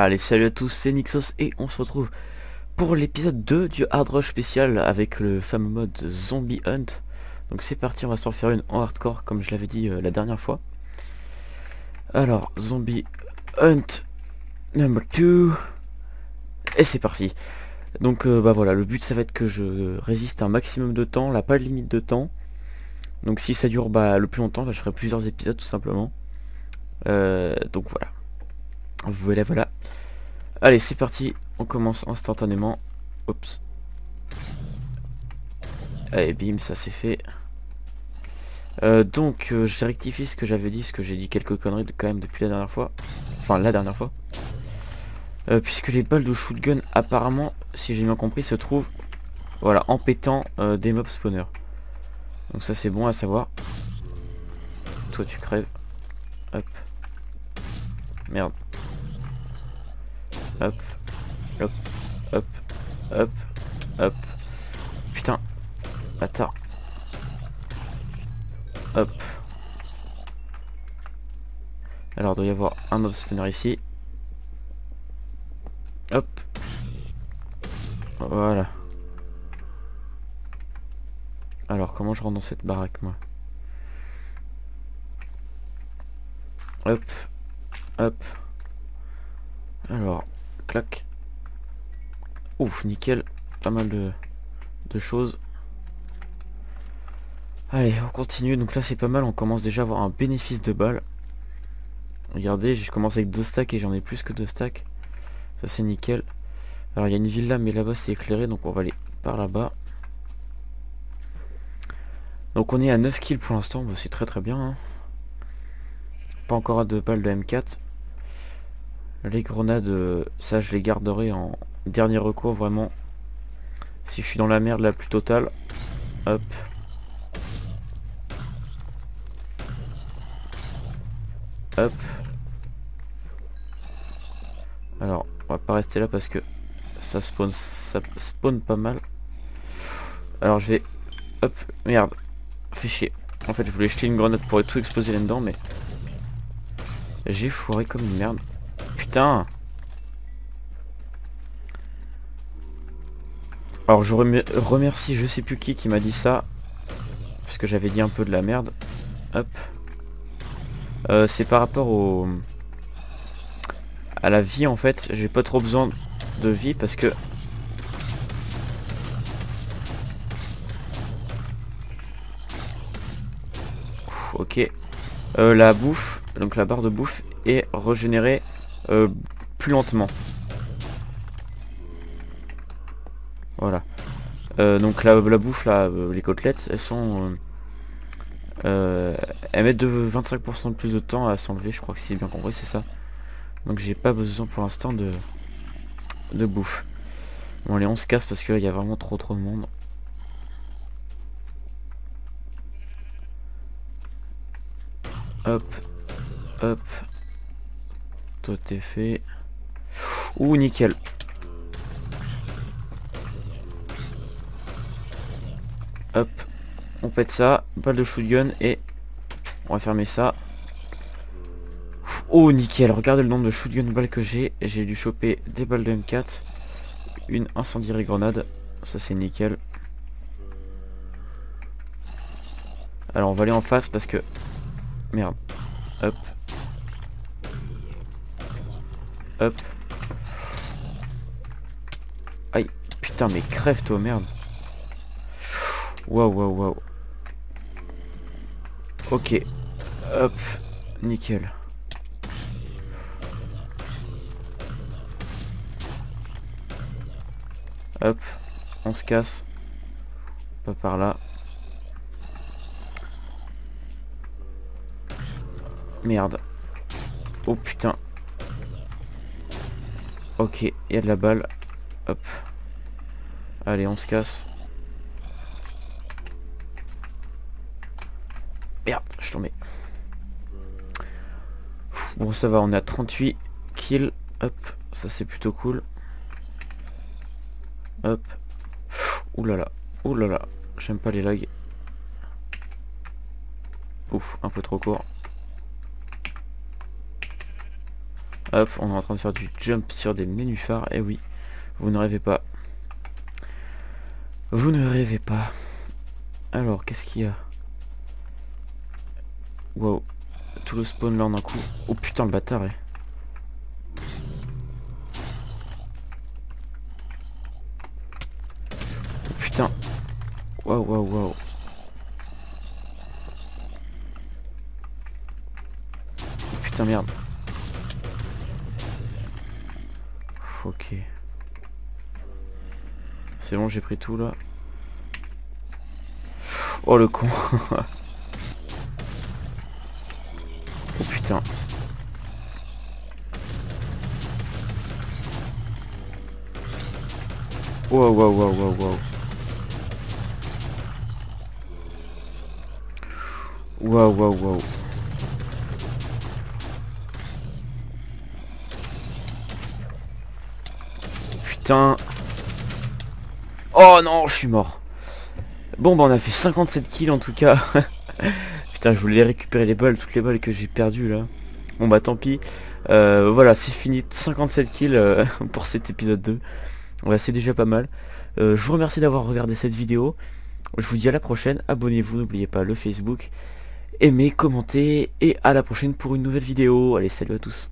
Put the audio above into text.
Allez, salut à tous, c'est Nixos et on se retrouve pour l'épisode 2 du Hard Rush spécial avec le fameux mode Zombie Hunt. Donc c'est parti, on va s'en faire une en hardcore comme je l'avais dit euh, la dernière fois. Alors, Zombie Hunt number 2. Et c'est parti. Donc euh, bah voilà, le but ça va être que je résiste un maximum de temps, là pas de limite de temps. Donc si ça dure bah, le plus longtemps, bah, je ferai plusieurs épisodes tout simplement. Euh, donc voilà. Voilà, voilà. Allez, c'est parti. On commence instantanément. Oups. Allez, bim, ça c'est fait. Euh, donc, euh, je rectifie ce que j'avais dit, ce que j'ai dit quelques conneries quand même depuis la dernière fois. Enfin, la dernière fois. Euh, puisque les balles de shootgun, apparemment, si j'ai bien compris, se trouvent voilà, en pétant des mobs spawners. Donc ça c'est bon à savoir. Toi tu crèves. Hop. Merde. Hop. Hop. Hop. Hop. Hop. Putain. Attends. Hop. Alors, il doit y avoir un mob ici. Hop. Voilà. Alors, comment je rentre dans cette baraque, moi? Hop. Hop. Alors, clac. Ouf, nickel. Pas mal de, choses. Allez, on continue. Donc là, c'est pas mal. On commence déjà à avoir un bénéfice de balles. Regardez, je commence avec deux stacks et j'en ai plus que deux stacks. Ça, c'est nickel. Alors, il y a une ville là, mais là-bas, c'est éclairé. Donc, on va aller par là-bas. Donc, on est à 9 kills pour l'instant. C'est très très bien. Hein. Pas encore à deux balles de M4. Les grenades, euh, ça je les garderai en dernier recours vraiment. Si je suis dans la merde la plus totale. Hop. Hop. Alors, on va pas rester là parce que ça spawn, ça spawn pas mal. Alors je vais... Hop, merde. Fait chier. En fait, je voulais jeter une grenade pour tout exploser là-dedans, mais... J'ai foiré comme une merde. Alors je remercie je sais plus qui qui m'a dit ça. Parce que j'avais dit un peu de la merde. Hop. Euh, c'est par rapport. À la vie en fait. J'ai pas trop besoin de vie parce que... ok. Euh, la bouffe, donc la barre de bouffe est régénérée euh, plus lentement. Voilà. Euh, donc la, bouffe, là, euh, les côtelettes, elles sont... elles mettent de 25% de plus de temps à s'enlever, je crois que si c'est bien compris, c'est ça. Donc j'ai pas besoin pour l'instant de, de bouffe. Bon allez, on se casse parce qu'il y a vraiment trop trop de monde. Hop, hop, tout est fait. Ouh, nickel. Hop. On pète ça. Balle de shotgun et on va fermer ça. Oh, nickel. Regardez le nombre de shotgun balles que j'ai. J'ai dû choper des balles de M4. Une incendiaire grenade. Ça, c'est nickel. Alors, on va aller en face parce que... Merde. Hop. Hop. Aïe. Putain, mais crève toi, merde. Waouh, waouh, waouh. Ok. Hop. Nickel. Hop. On se casse. Pas par là. Merde. Oh putain. Ok, il y a de la balle. Hop. Allez, on se casse. Merde, je suis tombé. Bon, ça va, on est à 38 kills. Hop, ça c'est plutôt cool. Hop. Là là. J'aime pas les lags. Ouf, un peu trop court. Hop, on est en train de faire du jump sur des nénuphars. Et eh oui, vous ne rêvez pas. Vous ne rêvez pas. Alors, qu'est-ce qu'il y a? Wow. Tout le spawn là en un coup. Oh putain, le bâtard, eh. Oh putain. Waouh, waouh, waouh. Oh putain, merde. Ok. C'est bon, j'ai pris tout là. Oh le con. oh putain. Wow, wow, wow, wow, wow. Wow, wow, wow. Oh non, je suis mort. Bon, bah on a fait 57 kills en tout cas. Putain, je voulais récupérer les balles, toutes les balles que j'ai perdues là. Bon bah tant pis. Euh, voilà, c'est fini. 57 kills euh, pour cet épisode 2. Voilà, c'est déjà pas mal. Euh, je vous remercie d'avoir regardé cette vidéo. Je vous dis à la prochaine. Abonnez-vous, n'oubliez pas le Facebook. Aimez, commentez et à la prochaine pour une nouvelle vidéo. Allez, salut à tous.